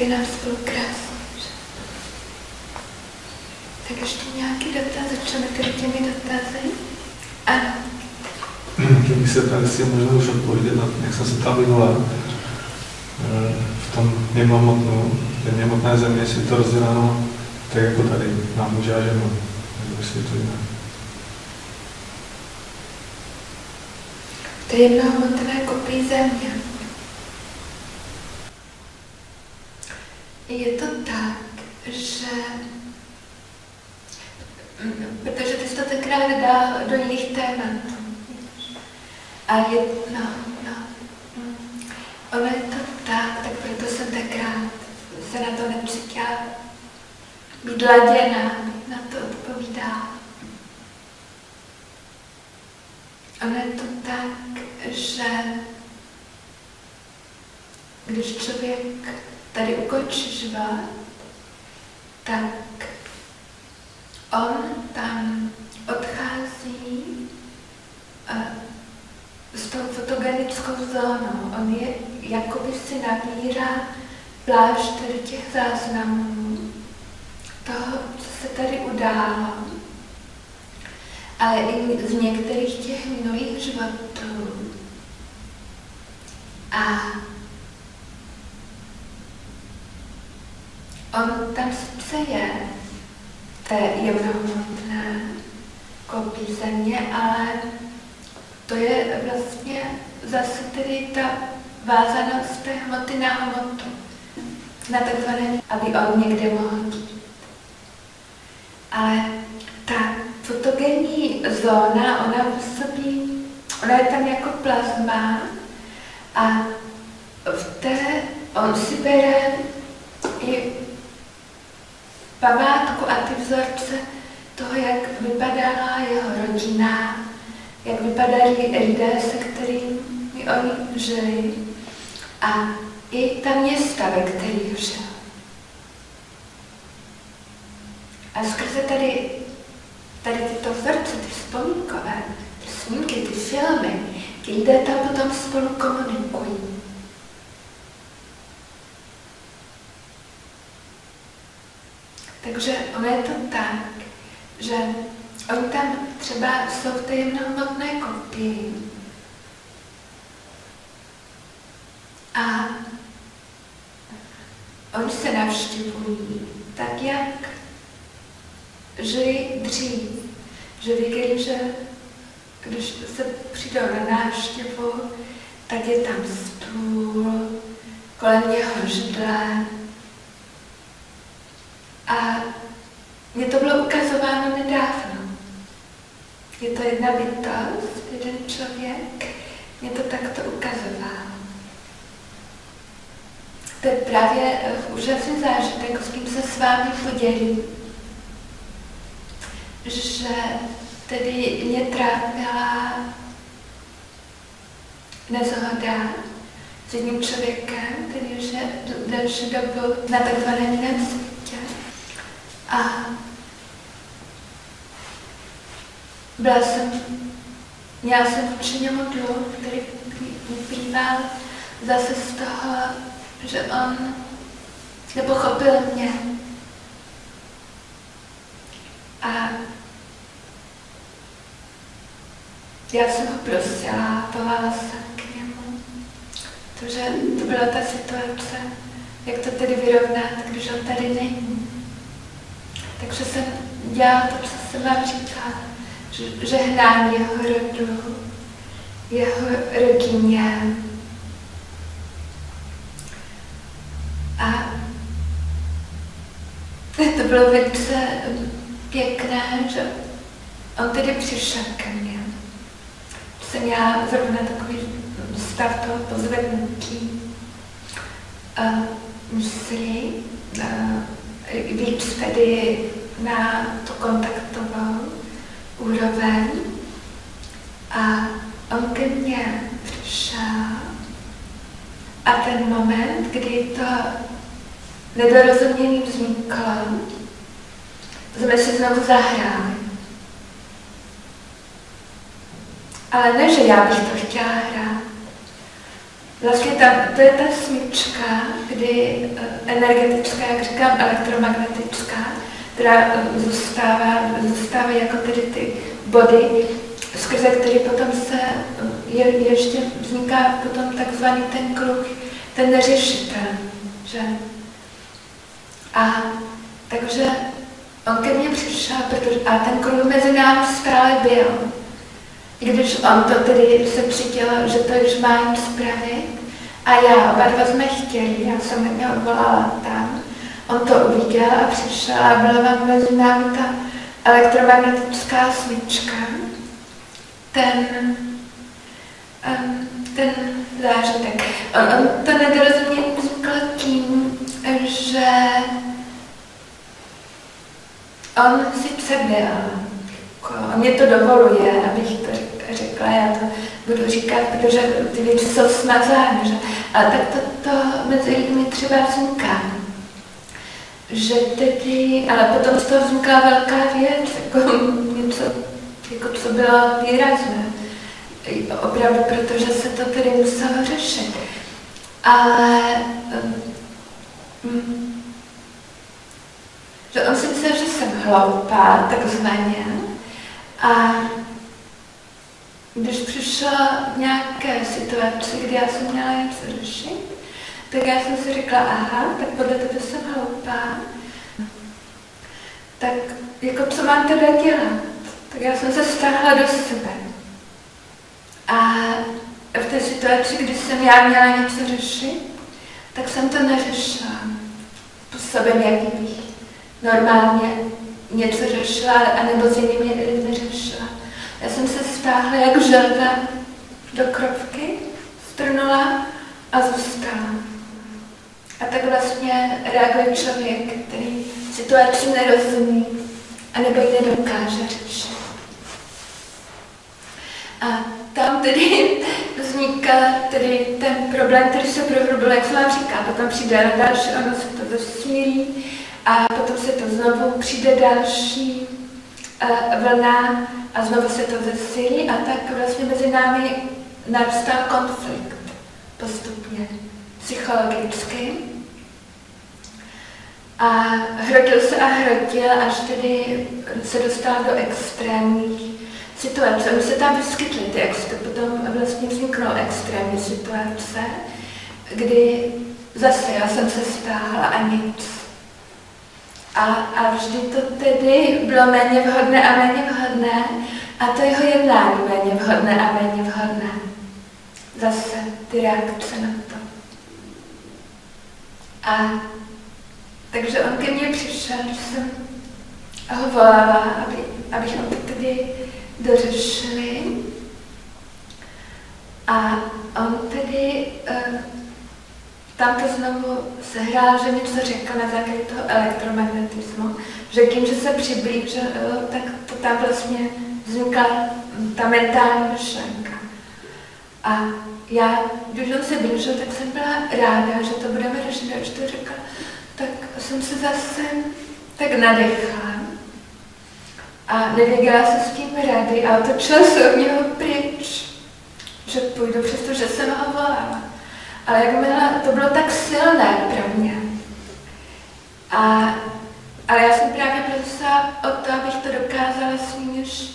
je nám spolu krásný. Tak ještě nějaký dotaz, začneme tedy těmi dotazy. Ano. Kdyby se tady si možná už odpovědět na jak jsem se tam minula, eh, v tom nemamotnu, té nemotné země, jestli to rozděláno tak jako tady, na muže a ženu, nebo jestli to jinak. To je jednohmotné kopí země. Je to tak, že protože ty jsi to tenkrát dal do jiných témat. A je, no, no, mm. ono je to tak, tak proto jsem tenkrát se na to nepřitěla být laděna, na to odpovídá. Ono je to tak, že když člověk tady život, tak on tam odchází uh, s tou fotogenickou zónou. On je, jakoby si nabírá plášť těch záznamů toho, co se tady událo, ale i z některých těch minulých životů. A on tam sice je, té jemnohmotné kopí země, ale to je vlastně zase tedy ta vázanost té hmoty na hmotu, na takzvané, aby on někde mohl být. Ale ta fotogenní zóna, ona působí, ona je tam jako plazma a v té on si bere i památku a ty vzorce toho, jak vypadala jeho rodina, jak vypadali lidé, se kterými oni žili a i ta města, ve kterých žil. A skrze tady, tady tyto vzorce, ty vzpomínkové, ty snímky, ty filmy, ti lidé tam potom spolu komunikují. Takže ono je to tak, že oni tam třeba jsou v té jemnohmotné kopii a oni se navštěvují tak, jak žili dřív. Že věděli, že když se přijdou na návštěvu, tak je tam stůl, kolem něho židle, a mě to bylo ukazováno nedávno. Je to jedna bytost, jeden člověk, mě to takto ukazoval. To je právě eh, úžasný zážitek, s kým se s vámi podělím. Že tedy mě trápila nezhoda s jedním člověkem, který už je delší dobu na takzvaném jiném a byla jsem, měla jsem vůči němu dluh, který vyplýval zase z toho, že on nepochopil mě. A já jsem ho prosila, povala se k němu, protože to byla ta situace, jak to tedy vyrovnat, když on tady není. Takže jsem dělala to, co jsem vám říkala, že hnám jeho rodu, jeho rodině. A to bylo velice pěkné, že on tedy přišel ke mně. Jsem měla zrovna takový stav toho pozvednutí uh, mysli, uh, víc tedy na tu kontaktovou úroveň a on ke mně přišel a ten moment, kdy to nedorozumění vzniklo, jsme si znovu zahráli. Ale ne, že já bych to chtěla hrát, Vlastně tam, to je ta smyčka, kdy eh, energetická, jak říkám, elektromagnetická, která eh, zůstává, zůstává jako tedy ty body, skrze který potom se eh, je, ještě vzniká potom takzvaný ten kruh, ten neřešitel, že? A takže on ke mně přišel, protože, a ten kruh mezi námi stále byl. Když on to tedy se přitělo, že to už má jít spravit, a já, oba dva jsme chtěli, já jsem mě odvolala tam, on to uviděl a přišel a byla vám mezi námi ta elektromagnetická smyčka, ten, ten zážitek. On, on to nedorozumění vzniklo tím, že on sice byl, jako, on mě to dovoluje, abych to řekla, já to budu říkat, protože ty věci jsou smazány, že? Ale tak to, to mezi lidmi třeba vzniká. Že tedy, ale potom z toho vzniká velká věc, jako něco, jako co bylo výrazné. Opravdu, protože se to tedy muselo řešit. Ale um, že on si myslel, že jsem hloupá, takzvaně, a když přišla v nějaké situaci, kdy já jsem měla něco řešit, tak já jsem si řekla, aha, tak podle tebe jsem hloupá, tak jako co mám teda dělat? Tak já jsem se stáhla do sebe. A v té situaci, kdy jsem já měla něco řešit, tak jsem to neřešila způsobem, jaký bych normálně něco řešila, anebo s jinými lidmi řešila. Já jsem se stáhla jak želva do krovky, strnula a zůstala. A tak vlastně reaguje člověk, který situaci nerozumí, anebo ji nedokáže řešit. A tam tedy vzniká tedy ten problém, který se prohlubil, jak jsem vám říká, potom přijde další, ono se to zasmírí a potom se to znovu přijde další vlna a znovu se to zesílí a tak vlastně mezi námi narůstá konflikt postupně, psychologicky. A hrotil se a hrotil, až tedy se dostal do extrémních situací. Oni se tam vyskytly ty extrémy, potom vlastně vzniknou extrémní situace, kdy zase já jsem se stáhla a nic. A, a vždy to tedy bylo méně vhodné a méně vhodné a to jeho jednání méně vhodné a méně vhodné. Zase ty reakce na to. A takže on ke mně přišel, když jsem ho volala, aby, abychom to tedy dořešili. A on tedy uh, tam to znovu sehrál, že něco řekl na základě toho elektromagnetismu, že tím, že se přiblížil, tak to tam vlastně vznikla ta mentální myšlenka. A já, když on se blížil, tak jsem byla ráda, že to budeme řešit. A když to řekla, tak jsem se zase tak nadechla. A nevěděla se s tím rady a otočila se od něho pryč, že půjdu, přestože jsem ho volala. Ale jakmile to bylo tak silné pro mě. A, ale já jsem právě prosila o to, abych to dokázala s ním už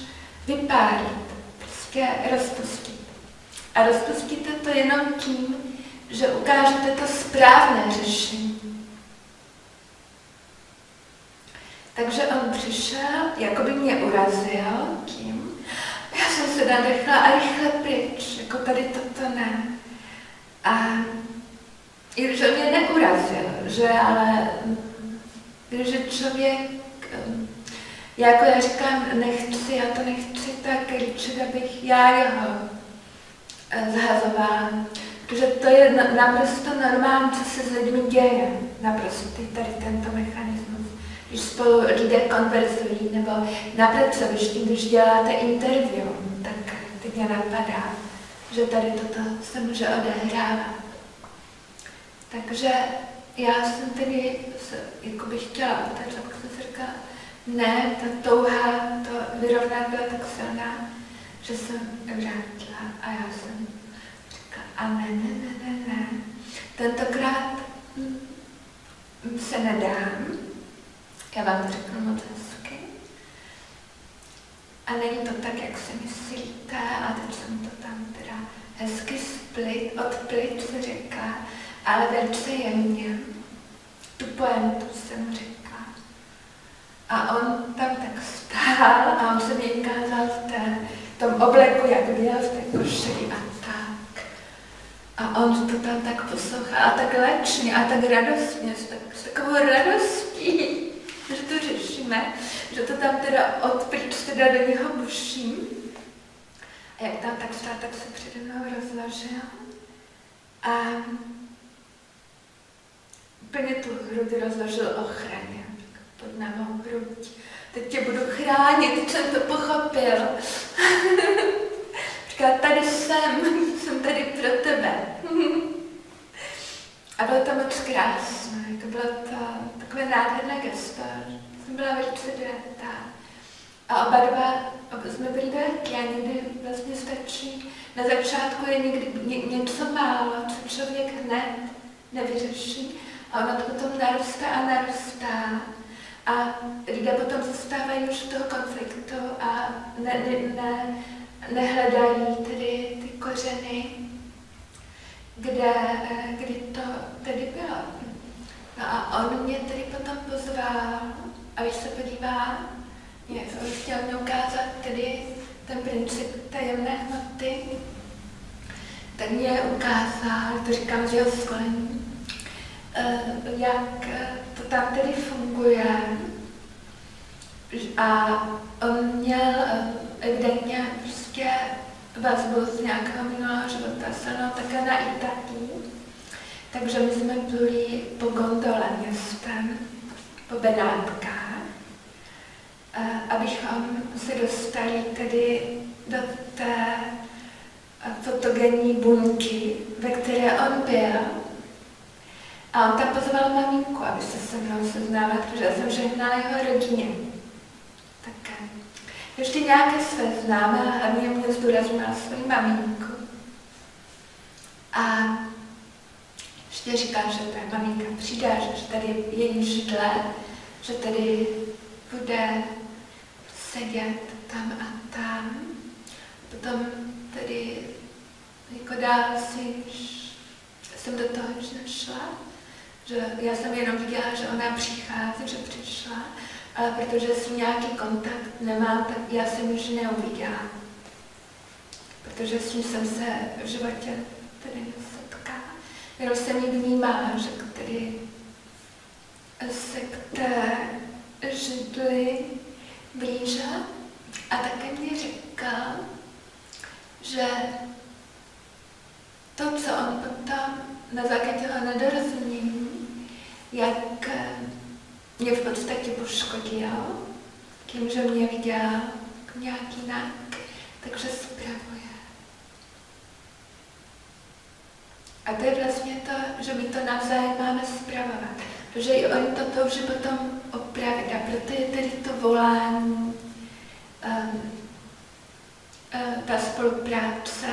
vypálit, prostě rozpustit. A rozpustíte to jenom tím, že ukážete to správné řešení. Takže on přišel, jako by mě urazil tím, já jsem se nadechla a rychle pryč, jako tady toto ne. A i mě neurazil, že ale když člověk, jako já říkám, nechci, já to nechci tak líčit, abych já jeho eh, zhazovala. Protože to je naprosto normální, co se s lidmi děje. Naprosto tady tento mechanismus. Když spolu lidé konverzují, nebo na pracovišti, když děláte interview, tak teď mě napadá, že tady toto se může odehrávat. Takže já jsem tedy jako bych chtěla otevřít, pak jsem si říkala, ne, ta touha to vyrovnat byla tak silná, že jsem vrátila a já jsem říkala, A ne, ne, ne, ne, ne. Tentokrát se nedám. Já vám to řeknu moc. A není to tak, jak si myslíte, a teď jsem to tam teda hezky split, odplit se říká, ale velice jemně. Tu poentu jsem řekla. A on tam tak stál a on se mi ukázal v té, tom obleku, jak byl v té košili a tak. A on to tam tak poslouchal a tak lečně a tak radostně, s, tak, s takovou radostí, že to řešíme, že to tam teda odpryč teda do něho buším. A jak tam tak stál, tak se přede mnou rozložil. A úplně tu hrud rozložil ochraně. Pod na mou hruď. Teď tě budu chránit, teď jsem to pochopil. Říká, tady jsem, jsem tady pro tebe. A bylo to moc krásné, to bylo to takové nádherné gesto. Jsem byla velice dojatá. A oba dva, oba jsme byli velký a někdy vlastně stačí, na začátku je někdy ně, něco málo, co člověk hned nevyřeší a ono to potom narůstá a narůstá. A lidé potom zastávají už toho konfliktu a ne, ne, ne, nehledají tedy ty kořeny, kde, kdy to tedy bylo. No a on mě tedy potom pozval, a když se podívá, mě, chtěl mě ukázat tedy ten princip tajemné hmoty, tak mě ukázal, to říkám z jeho skolení, eh, jak to tam tedy funguje. A on měl eh, evidentně prostě vazbu z nějakého minulého života, silnou také na Itaki. Takže my jsme byli po gondole městem, po Benátkách, abychom se dostali tedy do té fotogenní buňky, ve které on byl. A on tam pozval maminku, aby se se mnou seznámila, protože jsem žehnala jeho rodině. Tak ještě nějaké své známé, hlavně mě zdůraznila svou maminku. A ještě říká, že ta maminka přijde, že tady je její židle, že tady bude sedět tam a tam. Potom tedy jako dál si jsem do toho nešla, že já jsem jenom viděla, že ona přichází, že přišla, ale protože s ní nějaký kontakt nemám, tak já jsem už neuviděla. Protože s ní jsem se v životě tedy. Jenom jsem ji vnímala, že tedy se k té židli blížila a také mě říkal, že to, co on potom na základě toho nedorozumění, jak mě v podstatě poškodil, tím, že mě viděl nějak jinak, takže spravuje. A to je vlastně to, že my to navzájem máme spravovat. Protože i oni to touží potom opravit. A proto je tedy to volání, um, ta spolupráce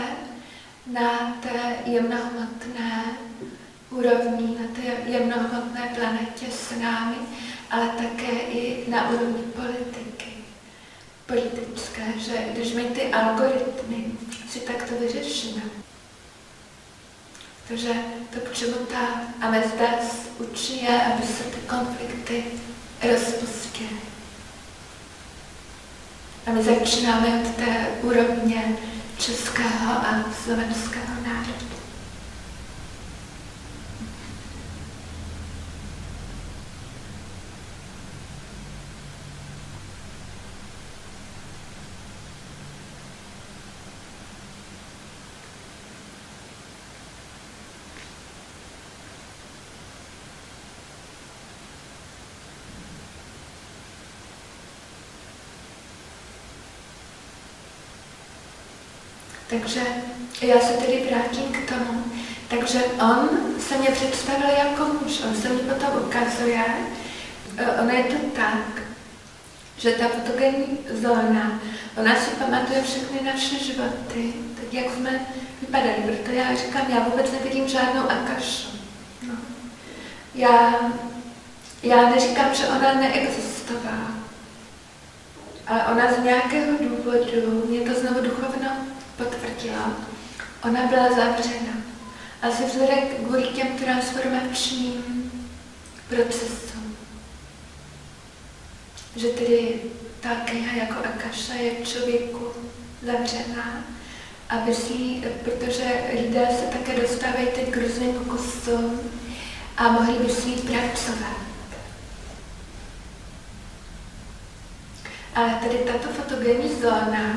na té jemnohmotné úrovni, na té jemnohmotné planetě s námi, ale také i na úrovni politiky, politické, že když my ty algoritmy si takto vyřešíme, takže to, k čemu ta Amezdas učí, je, aby se ty konflikty rozpustily. A my začínáme od té úrovně českého a slovenského národa. Takže já se tedy vrátím k tomu. Takže on se mě představil jako muž, on se mi potom ukazuje, e, ono je to tak, že ta fotogenní zóna, ona si pamatuje všechny naše životy, teď jak jsme vypadali. Proto já říkám, já vůbec nevidím žádnou akašu. No. Já, já neříkám, že ona neexistovala. Ale ona z nějakého důvodu, mě to znovu duchovno potvrdila, ona byla zavřena. Asi vzhledem kvůli těm transformačním procesům. Že tedy ta kniha jako Akaša je člověku zavřená a myslí, protože lidé se také dostávají teď k různým pokusům a mohli by s ní pracovat. Ale tady tato fotogenní zóna,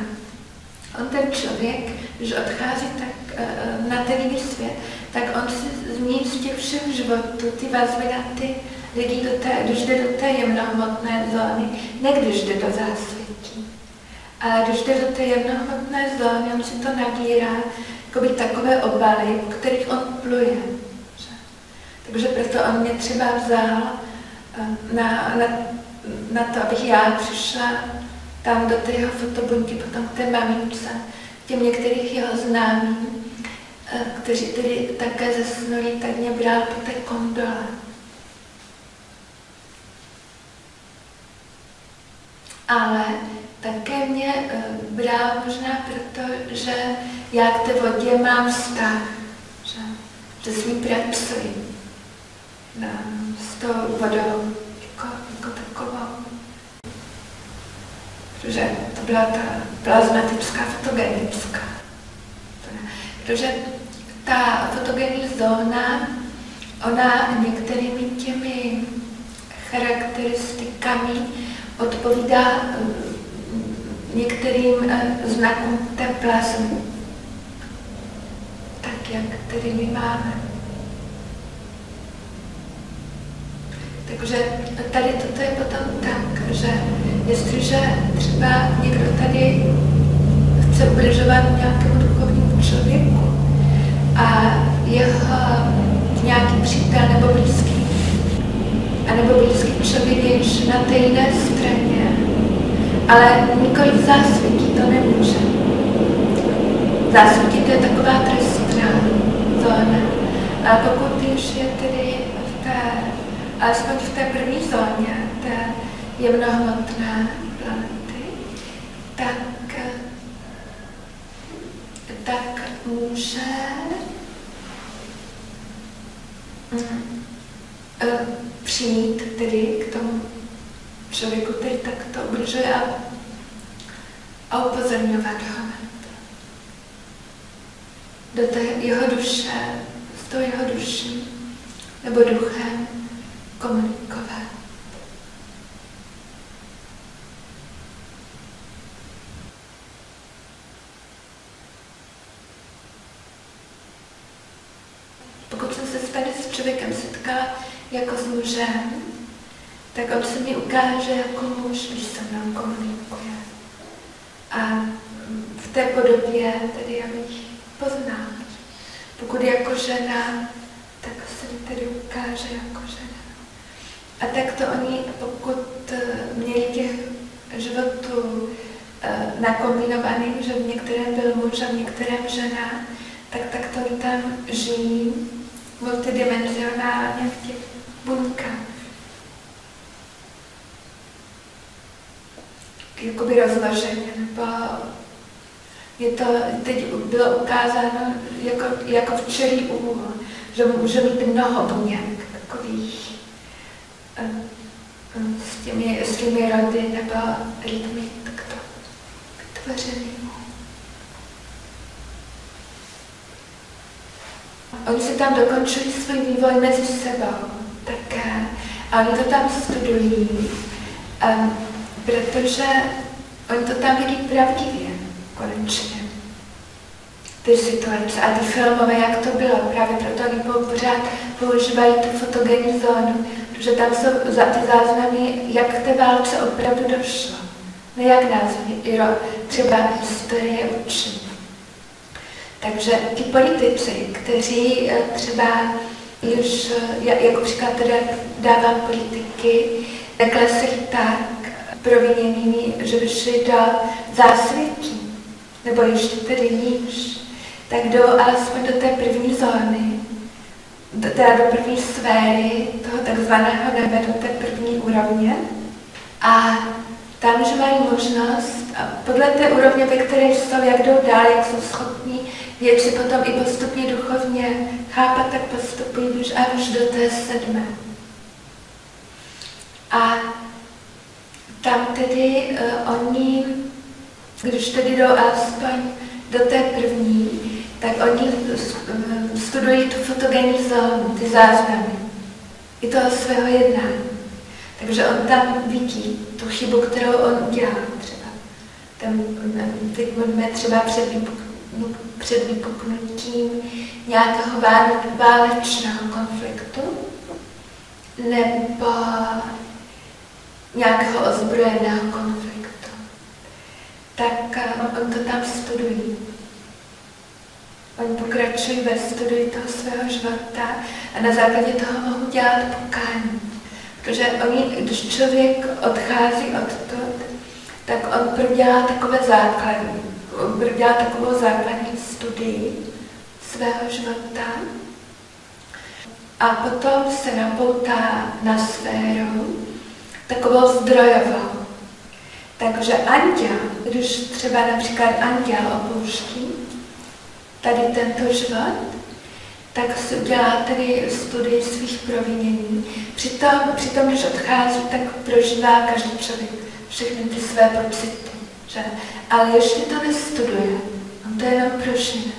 on ten člověk, když odchází tak uh, na ten jiný svět, tak on si z ní z těch všech životů ty vazby na ty lidi, do té, když jde do té jemnohmotné zóny, ne když jde do zásvětí, ale když jde do té jemnohmotné zóny, on si to nabírá by takové obaly, po kterých on pluje. Takže proto on mě třeba vzal eh, na, na, na to, abych já přišla tam do té jeho fotobunky, potom k té mamince, těm některých jeho známým, eh, kteří tedy také zesnuli, tak mě bral po té kondole. Ale také mě eh, bral možná proto, že já k té vodě mám vztah, že, že s ní pracuji na, s tou vodou jako, jako takovou. Protože to byla ta plazmatická fotogenická. Protože ta fotogenní zóna, ona některými těmi charakteristikami odpovídá eh, některým eh, znakům té plazmy, tak jak tedy my máme. Takže tady toto je potom tak, že jestliže třeba někdo tady chce ubližovat nějakému duchovnímu člověku a jeho nějaký přítel nebo blízký, anebo blízký člověk je již na té jiné straně, ale nikoli v zásvětí to nemůže. Zásvětí to je taková trestná zóna. A pokud již je tedy v té alespoň v té první zóně, té jemnohmotné planety, tak, tak může mm, e, přijít tedy k tomu člověku, který takto ubližuje a, a upozorňovat ho do té jeho duše, s tou jeho duší nebo duchem komunikovat. Pokud jsem se tady s člověkem setkala jako s mužem, tak on se mi ukáže jako muž, když se mnou komunikuje. A v té podobě tedy já bych poznala. Pokud jako žena, tak se mi tedy ukáže jako žena. A tak to oni, pokud eh, měli těch životů eh, nakombinovaný, že v některém byl muž a v některém žena, tak tak to tam žijí multidimenzionálně v těch buňkách. Jakoby rozloženě, nebo je to, teď bylo ukázáno jako, jako včelí úl, že může mít mnoho buněk takových těmi, s těmi rody nebo lidmi takto vytvořenými. Oni se tam dokončují svůj vývoj mezi sebou také. A oni to tam studují, um, protože oni to tam vidí pravdivě konečně. Ty situace a ty filmové, jak to bylo. Právě proto oni pořád používají tu fotogenní zónu, že tam jsou za ty záznamy, jak k té válce opravdu došlo. Ne jak nás Iro třeba historie učí. Takže ti politici, kteří eh, třeba už, eh, jako příklad teda dávám politiky, neklesli tak proviněnými, že vyšli do zásvětí, nebo ještě tedy níž, tak jdou alespoň do té první zóny, teda do první sféry toho takzvaného nebe, do té první úrovně. A tam, že mají možnost, podle té úrovně, ve které jsou, jak jdou dál, jak jsou schopní věci potom i postupně duchovně chápat, tak postupují už až do té sedmé. A tam tedy uh, oni, když tedy jdou alespoň do té první, tak oni studují tu fotogenízu, ty záznamy i toho svého jednání. Takže on tam vidí tu chybu, kterou on udělal třeba. Tam, teď mluvíme třeba před, vypuk, před vypuknutím nějakého válečného konfliktu nebo nějakého ozbrojeného konfliktu. Tak eh, on to tam studují. Oni pokračují ve studii toho svého života a na základě toho mohou dělat pokání. Protože oni, když člověk odchází od toho, tak on prodělá takové základy, on prodělá takovou základní studii svého života a potom se napoutá na sféru, takovou zdrojovou. Takže anděl, když třeba například anděl opouští tady tento život, tak si udělá tedy studii svých provinění. Přitom, přitom, když odchází, tak prožívá každý člověk všechny ty své pocity. Že? Ale ještě to nestuduje. On to jenom prožije.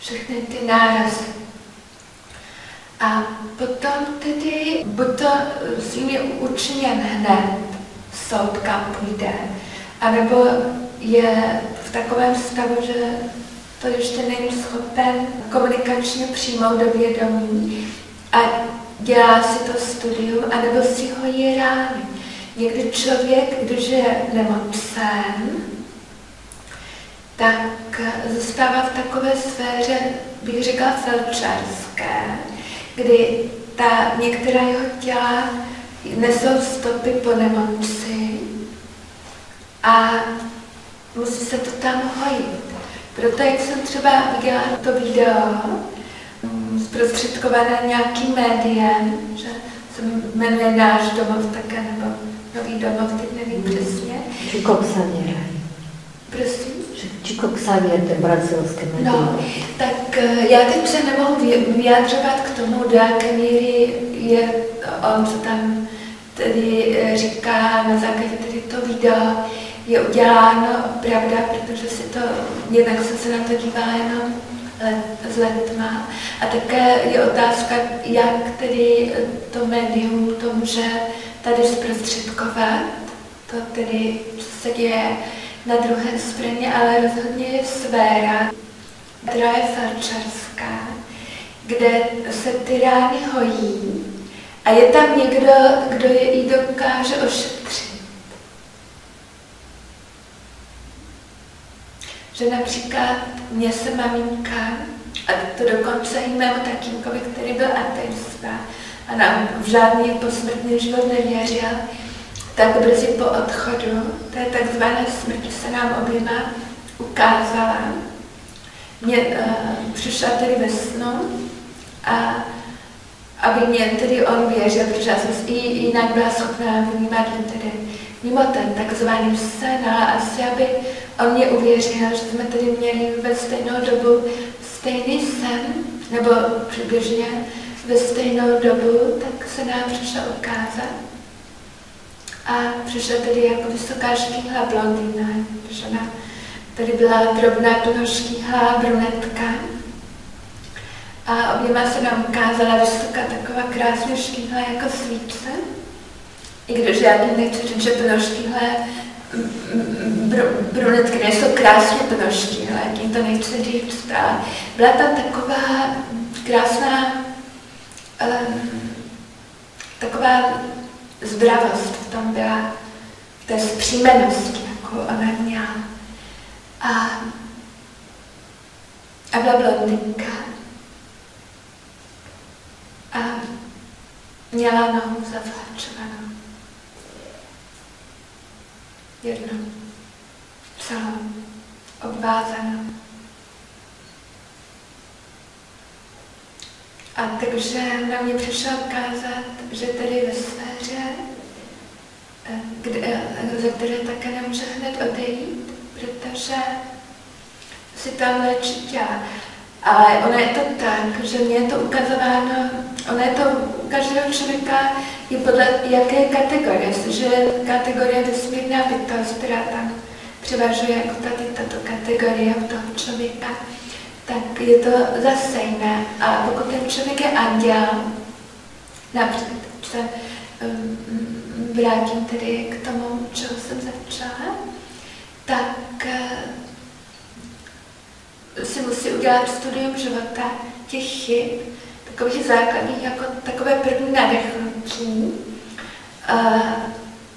Všechny ty nárazy. A potom tedy, buď to s ním je učiněn hned soud, kam půjde, anebo je v takovém stavu, že to ještě není schopen komunikačně přijmout do vědomí a dělá si to studium, anebo si ho je rány. Někdy člověk, když je nemocen, tak zůstává v takové sféře, bych řekla, felčarské, kdy ta některá jeho těla nesou stopy po nemoci a musí se to tam hojit. Proto, jak jsem třeba viděla to video, mm, zprostředkované nějakým médiem, že se jmenuje Náš domov také, nebo Nový domov, teď nevím přesně. Chico Xavier. Prosím? Chico Xavier, ten brazilský médium. No, tak eh, já teď se nemohu vyjádřovat k tomu, do jaké míry je on, co tam tedy eh, říká na základě tedy to video, je uděláno pravda, protože si to, jednak se se na to dívá jenom let, z letma. A také je otázka, jak tedy to médium to může tady zprostředkovat, to tedy, co se děje na druhé straně, ale rozhodně je sféra, která je farčarská, kde se ty rány hojí a je tam někdo, kdo je i dokáže ošetřit. Že například mě se maminka, a to dokonce i mému tatínkovi, který byl ateista a nám v žádný posmrtný život nevěřil, tak brzy po odchodu té takzvané smrti se nám oběma ukázala. Mě uh, přišla tedy ve snu a aby mě tedy on věřil, protože já jsem i jinak byla schopná vnímat tedy mimo ten takzvaný ale asi aby on mě uvěřil, že jsme tedy měli ve stejnou dobu stejný sen, nebo přibližně ve stejnou dobu, tak se nám přišla ukázat. A přišla tedy jako vysoká štíhlá blondýna, žena, tady byla drobná plnoštíhlá brunetka. A oběma se nám ukázala vysoká taková krásně štíhlá jako svíce. I když já tím nechci říct, že plnoštíhlé brunetky nejsou krásně plnoští, ale tím to nechci říct. A byla tam taková krásná um, taková zdravost v tom byla, v té zpříjmenosti, jako ona měla. A, a byla blondinka. A měla nohu zavlačovanou jedno, celé, obvázané. A takže na mě přišel kázat, že tedy ve sféře, eh, kde, eh, ze které také nemůže hned odejít, protože si tam léčitá. Ale ono je to tak, že mě je to ukazováno, ono je to u každého člověka je podle jaké kategorie. Jestliže kategorie vesmírná bytost, která tam převažuje jako tady tato kategorie toho člověka, tak je to zase jiné. A pokud ten člověk je anděl, například se um, vrátím tedy k tomu, čeho jsem začala, tak uh, si musí udělat studium života těch chyb, takových základních, jako takové první nadechnutí. Uh,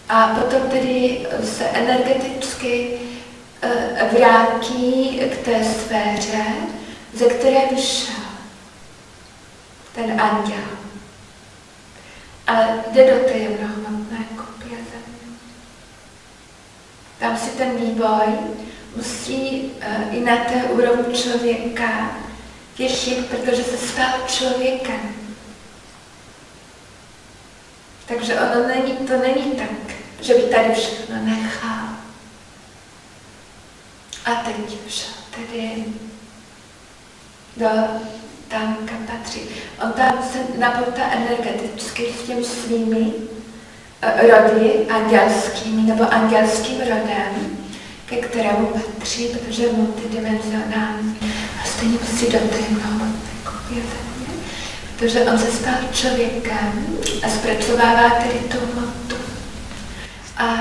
a potom tedy se energeticky uh, vrátí k té sféře, ze které vyšel ten anděl. Ale jde do té jemnohmotné kopie země. Tam si ten vývoj musí uh, i na té úrovni člověka těšit, protože se stal člověkem. Takže ono není, to není tak, že by tady všechno nechal. A teď šel tedy do tam, kam patří. On tam se napoutá energeticky s těmi svými eh, rody andělskými nebo andělským rodem, ke kterému patří, protože je multidimenzionální a stejně musí do té hmotné protože on se stal člověkem a zpracovává tedy tu hmotu. A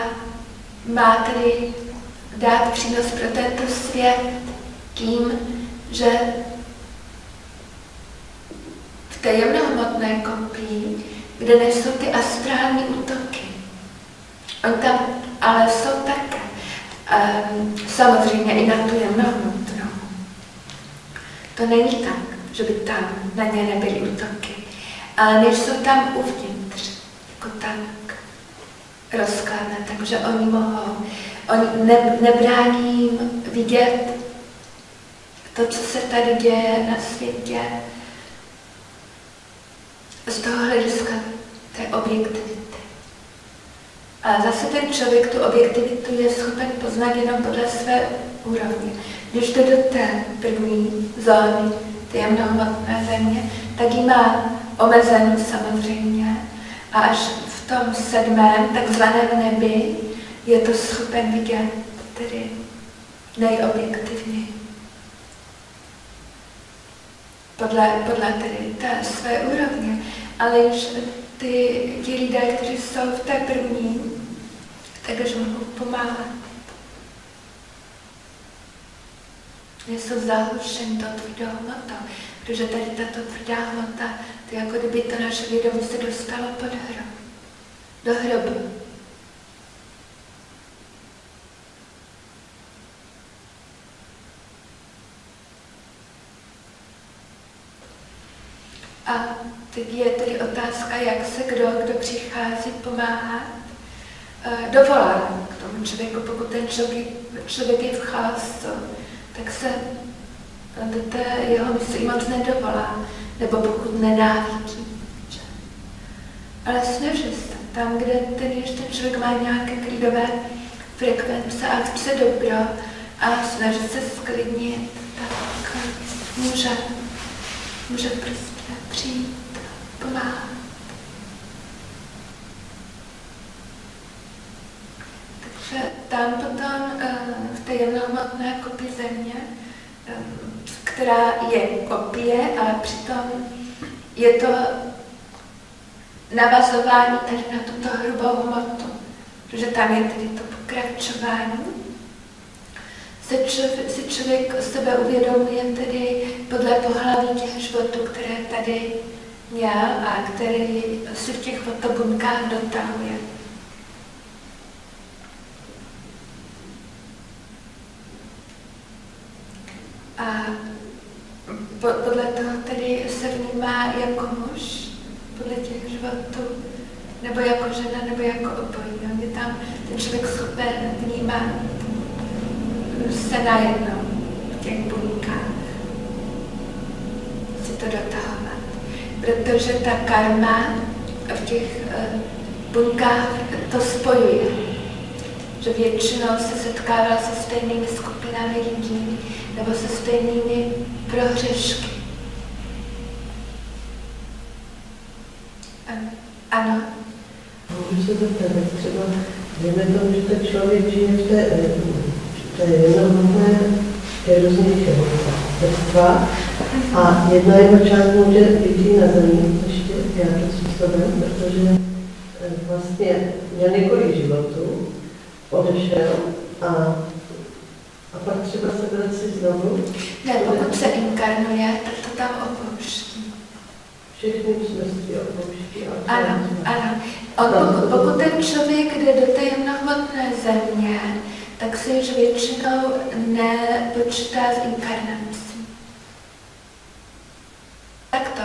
má tedy dát přínos pro tento svět tím, že té jemnohmotné kopii, kde nejsou ty astrální útoky. On tam ale jsou také. Um, samozřejmě i na tu jemnohmotnou. To není tak, že by tam na ně nebyly útoky. Ale nejsou tam uvnitř, jako tak rozkladné, takže oni mohou. Oni ne, nebrání jim vidět to, co se tady děje na světě, z toho hlediska té objektivity. A zase ten člověk tu objektivitu je schopen poznat jenom podle své úrovně. Když jde do té první zóny, ty jemnohmotné země, tak ji má omezenou samozřejmě. A až v tom sedmém, takzvaném nebi, je to schopen vidět tedy nejobjektivněji podle, podle tedy té své úrovně, ale už ty, ti lidé, kteří jsou v té první, takže mohou pomáhat. Nejsou zahlušeni do tvrdou hmota, protože tady tato tvrdá hmota, to jako kdyby to naše vědomí se dostalo pod hrob, do hrobu. A teď je tedy otázka, jak se kdo, kdo přichází pomáhat, eh, dovolá k tomu člověku. Pokud ten člověk, člověk je v chaosu, tak se do té jeho mysli moc nedovolá, nebo pokud nenávidí. Ale snaží se. Tam, kde ten ještě člověk má nějaké klidové frekvence a chce dobro a snaží se sklidnit, tak může, může prostě přijít, pomáhat. Takže tam potom eh, v té jemnohmotné kopii země, která je kopie, ale přitom je to navazování tady na tuto hrubou hmotu, protože tam je tedy to pokračování se člověk, si člověk sebe uvědomuje tedy podle pohlaví těch životů, které tady měl a který si v těch fotobunkách dotahuje. A podle toho tedy se vnímá jako muž, podle těch životů, nebo jako žena, nebo jako obojí. On je tam ten člověk schopen vnímat se najednou v těch buňkách si to dotahovat. protože ta karma v těch uh, buňkách to spojuje. Že většinou se setkává se stejnými skupinami lidí nebo se stejnými prohřešky. Ano. Můžu se zeptat, třeba, dejme tomu, že ten člověk žije v té, v té jednohmotné, té různých vrstvách a jedna jeho část může být na zemi ještě nějakým způsobem, protože eh, vlastně měl několik životů, odešel a, a pak třeba se vrací znovu. Ne, pokud se inkarnuje, tak to tam opouští všechny činnosti opouští. Ano, ano. Pokud, pokud ten člověk jde do té jemnohmotné země, tak si již většinou nepočítá s inkarnací. Tak to,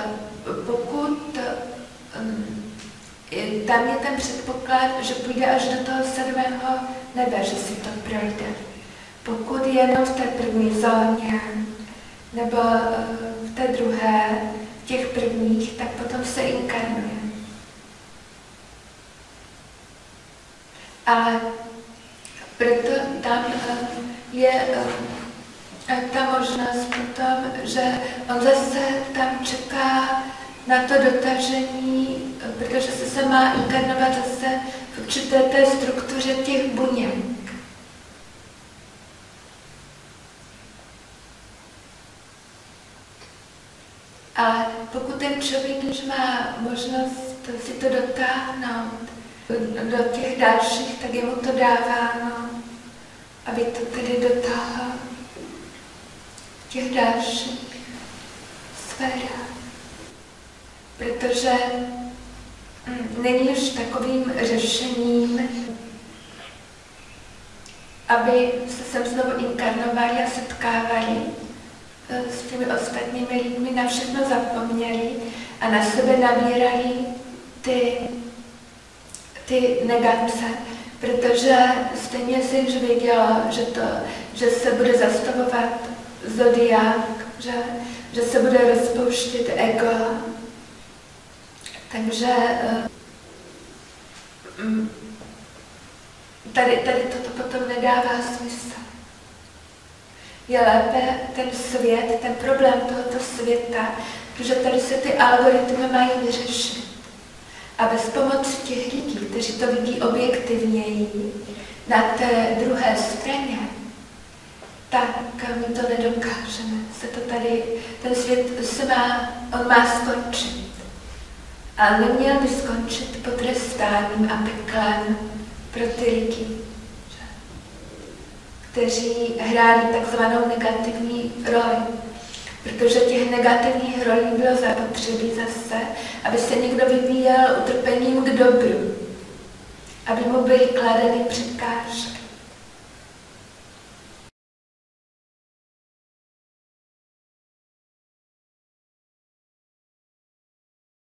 pokud um, tam je ten předpoklad, že půjde až do toho sedmého nebe, že si to projde. Pokud je jenom v té první zóně, nebo uh, v té druhé, těch prvních, tak potom se inkarnuje. Ale proto tam eh, je eh, ta možnost potom, že on zase tam čeká na to dotažení, protože se se má inkarnovat zase v určité té struktuře těch buněk. Ale pokud ten člověk už má možnost si to dotáhnout do těch dalších, tak je mu to dáváno, aby to tedy dotáhl těch dalších sférách. Protože hm, není už takovým řešením, aby se sem znovu inkarnovali a setkávali, s těmi ostatními lidmi na všechno zapomněli a na sebe nabírali ty, ty negace, protože stejně si už věděla, že, to, že se bude zastavovat zodiák, že, že se bude rozpouštět ego. Takže eh, mm, tady, tady toto potom nedává smysl je lépe ten svět, ten problém tohoto světa, protože tady se ty algoritmy mají vyřešit. A bez pomoci těch lidí, kteří to vidí objektivněji, na té druhé straně, tak my to nedokážeme. Se to tady, ten svět se má, on má skončit. A neměl by skončit potrestáním a peklem pro ty lidi kteří hráli takzvanou negativní roli. Protože těch negativních rolí bylo zapotřebí zase, aby se někdo vyvíjel utrpením k dobru, aby mu byly kladeny překážky.